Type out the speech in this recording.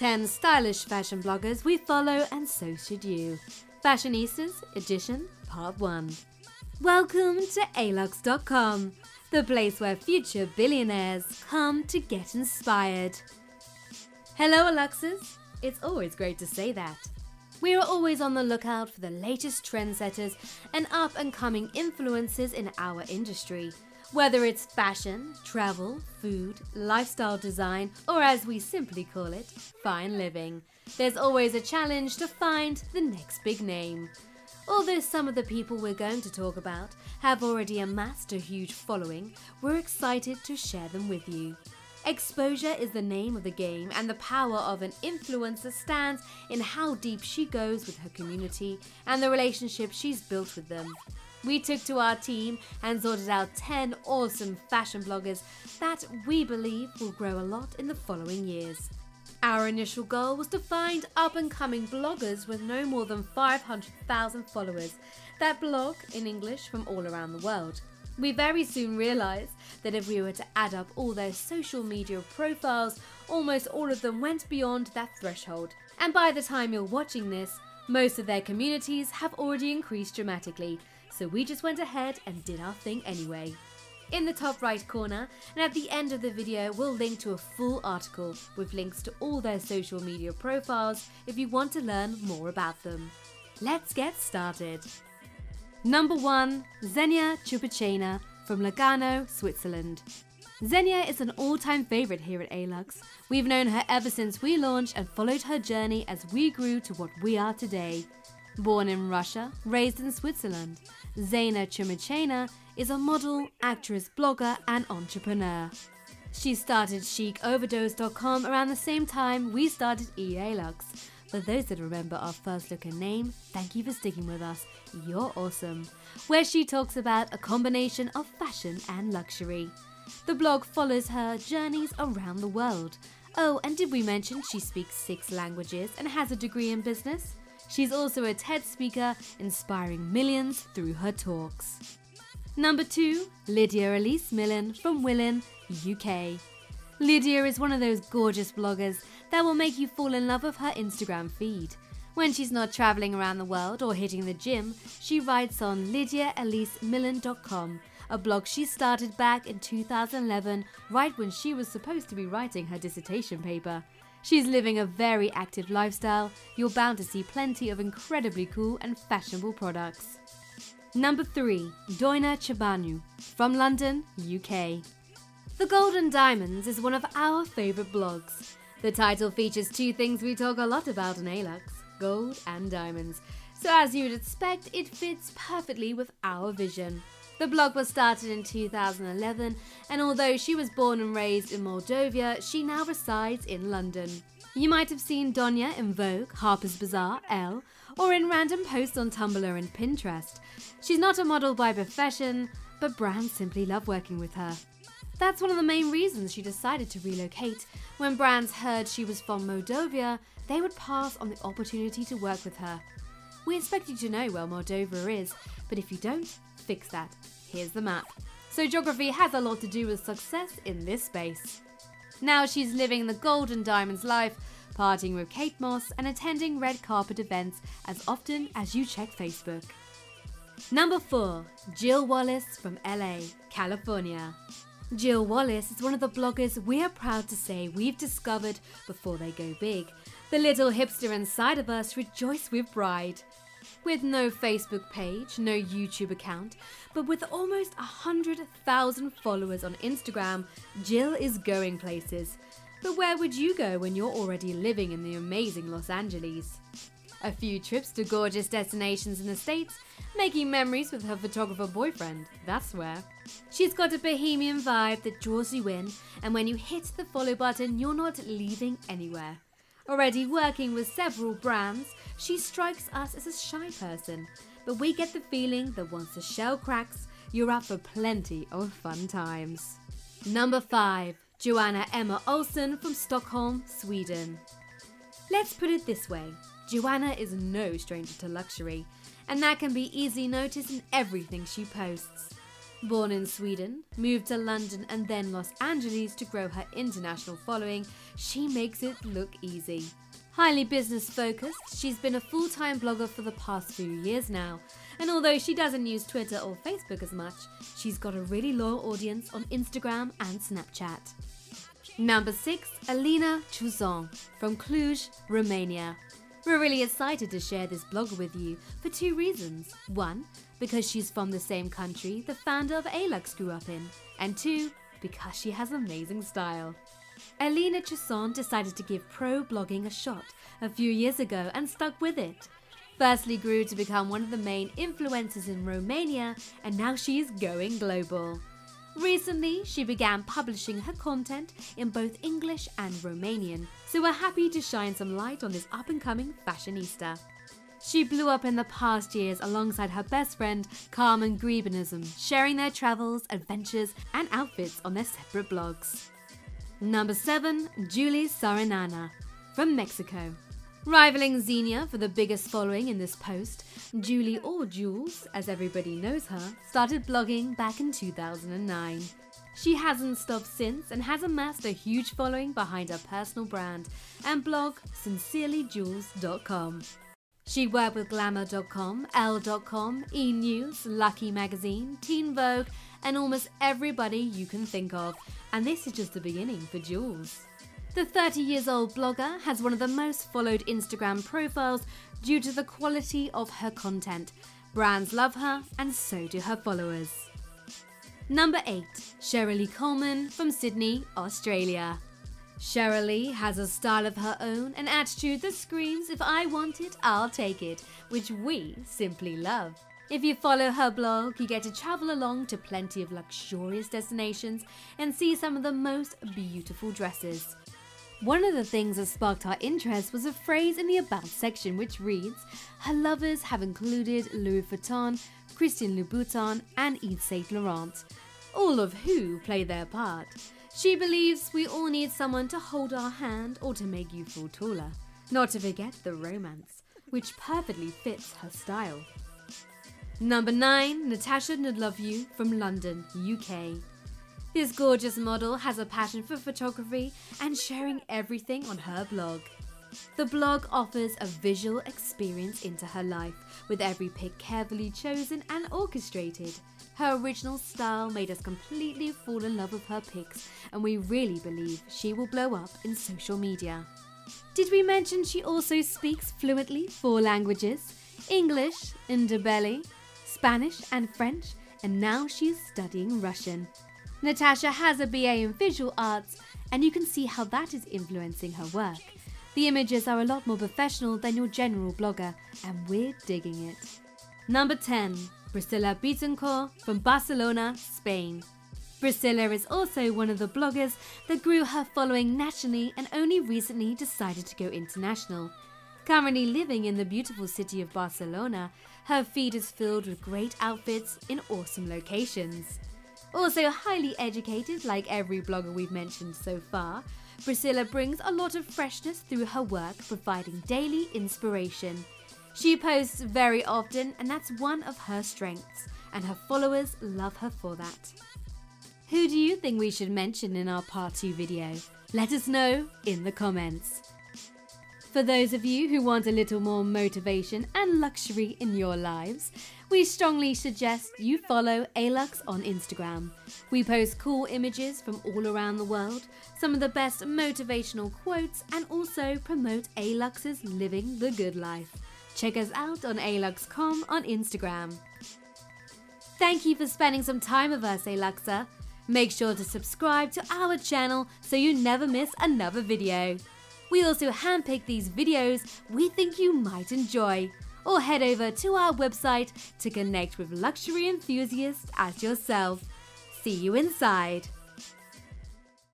10 stylish fashion bloggers we follow, and so should you. Fashionistas Edition Part 1. Welcome to alux.com, the place where future billionaires come to get inspired. Hello, Aluxes. It's always great to say that. We are always on the lookout for the latest trendsetters and up and coming influencers in our industry. Whether it's fashion, travel, food, lifestyle design, or as we simply call it, fine living, there's always a challenge to find the next big name. Although some of the people we're going to talk about have already amassed a huge following, we're excited to share them with you. Exposure is the name of the game, and the power of an influencer stands in how deep she goes with her community and the relationship she's built with them. We took to our team and sorted out 10 awesome fashion bloggers that we believe will grow a lot in the following years. Our initial goal was to find up and coming bloggers with no more than 500,000 followers that blog in English from all around the world. We very soon realised that if we were to add up all their social media profiles, almost all of them went beyond that threshold. And by the time you're watching this, most of their communities have already increased dramatically, so we just went ahead and did our thing anyway. In the top right corner and at the end of the video we'll link to a full article with links to all their social media profiles if you want to learn more about them. Let's get started. Number 1. Xenia Tchoumitcheva from Lugano, Switzerland. Xenia is an all-time favourite here at Alux. We've known her ever since we launched and followed her journey as we grew to what we are today. Born in Russia, raised in Switzerland, Xenia Tchoumitcheva is a model, actress, blogger, and entrepreneur. She started chicoverdose.com around the same time we started EALux. For those that remember our first look and name, thank you for sticking with us. You're awesome. Where she talks about a combination of fashion and luxury. The blog follows her journeys around the world. Oh, and did we mention she speaks six languages and has a degree in business? She's also a TED speaker, inspiring millions through her talks. Number 2. Lydia Elise Millen from Willen, UK. Lydia is one of those gorgeous bloggers that will make you fall in love with her Instagram feed. When she's not travelling around the world or hitting the gym, she writes on lydiaelisemillen.com, a blog she started back in 2011, right when she was supposed to be writing her dissertation paper. She's living a very active lifestyle, you're bound to see plenty of incredibly cool and fashionable products. Number 3. Doina Ciobanu from London, UK. The Golden Diamonds is one of our favourite blogs. The title features two things we talk a lot about in Alux gold and diamonds. So, as you'd expect, it fits perfectly with our vision. The blog was started in 2011, and although she was born and raised in Moldova, she now resides in London. You might have seen Doina in Vogue, Harper's Bazaar, Elle, or in random posts on Tumblr and Pinterest. She's not a model by profession, but brands simply love working with her. That's one of the main reasons she decided to relocate. When brands heard she was from Moldova, they would pass on the opportunity to work with her. We expect you to know where Moldova is, but if you don't, fix that. Here's the map. So geography has a lot to do with success in this space. Now she's living the golden diamonds life, partying with Kate Moss and attending red carpet events as often as you check Facebook. Number 4. Jill Wallace from LA, California. Jill Wallace is one of the bloggers we are proud to say we've discovered before they go big. The little hipster inside of us rejoice with pride. With no Facebook page, no YouTube account, but with almost 100,000 followers on Instagram, Jill is going places. But where would you go when you're already living in the amazing Los Angeles? A few trips to gorgeous destinations in the States, making memories with her photographer boyfriend, that's where. She's got a bohemian vibe that draws you in, and when you hit the follow button, you're not leaving anywhere. Already working with several brands, she strikes us as a shy person, but we get the feeling that once the shell cracks, you're up for plenty of fun times. Number 5. Johanna Emma Olsson from Stockholm, Sweden. Let's put it this way Johanna is no stranger to luxury, and that can be easily noticed in everything she posts. Born in Sweden, moved to London and then Los Angeles to grow her international following, she makes it look easy. Highly business focused, she's been a full time blogger for the past few years now. And although she doesn't use Twitter or Facebook as much, she's got a really loyal audience on Instagram and Snapchat. Number 6, Alina Ceusan from Cluj, Romania. We're really excited to share this blogger with you for two reasons. One, because she's from the same country the founder of Alux grew up in, and two, because she has amazing style. Alina Ceusan decided to give pro blogging a shot a few years ago and stuck with it. Firstly grew to become one of the main influencers in Romania and now she's going global. Recently, she began publishing her content in both English and Romanian, so we're happy to shine some light on this up and coming fashionista. She blew up in the past years alongside her best friend Carmen Grebenisan, sharing their travels, adventures, and outfits on their separate blogs. Number 7. Julie Sariñana from Mexico. Rivaling Xenia for the biggest following in this post, Julie or Jules, as everybody knows her, started blogging back in 2009. She hasn't stopped since and has amassed a huge following behind her personal brand and blog sincerelyjules.com. She worked with Glamour.com, Elle.com, E! News, Lucky Magazine, Teen Vogue, and almost everybody you can think of, and this is just the beginning for Jules. The 30 years old blogger has one of the most followed Instagram profiles due to the quality of her content. Brands love her, and so do her followers. Number 8. Shiralee Coleman from Sydney, Australia. Shiralee has a style of her own, an attitude that screams, if I want it, I'll take it, which we simply love. If you follow her blog, you get to travel along to plenty of luxurious destinations and see some of the most beautiful dresses. One of the things that sparked our interest was a phrase in the About section which reads, Her lovers have included Louis Vuitton, Christian Louboutin, and Yves Saint Laurent, all of who play their part. She believes we all need someone to hold our hand or to make you feel taller, not to forget the romance, which perfectly fits her style. Number 9. Natasha Ndlovu from London, UK. This gorgeous model has a passion for photography and sharing everything on her blog. The blog offers a visual experience into her life, with every pic carefully chosen and orchestrated. Her original style made us completely fall in love with her pics, and we really believe she will blow up in social media. Did we mention she also speaks fluently four languages English, Ndebele, Spanish, and French, and now she's studying Russian. Natasha has a BA in visual arts, and you can see how that is influencing her work. The images are a lot more professional than your general blogger, and we're digging it. Number 10. Priscila Betancort from Barcelona, Spain. Priscila is also one of the bloggers that grew her following nationally and only recently decided to go international. Currently living in the beautiful city of Barcelona, her feed is filled with great outfits in awesome locations. Also highly educated like every blogger we've mentioned so far, Priscila brings a lot of freshness through her work, providing daily inspiration. She posts very often, and that's one of her strengths, and her followers love her for that. Who do you think we should mention in our part 2 video? Let us know in the comments. For those of you who want a little more motivation and luxury in your lives, we strongly suggest you follow Alux on Instagram. We post cool images from all around the world, some of the best motivational quotes, and also promote Alux's Living the Good Life. Check us out on alux.com on Instagram. Thank you for spending some time with us, Aluxa. Make sure to subscribe to our channel so you never miss another video. We also handpick these videos we think you might enjoy. Or head over to our website to connect with luxury enthusiasts as yourself. See you inside.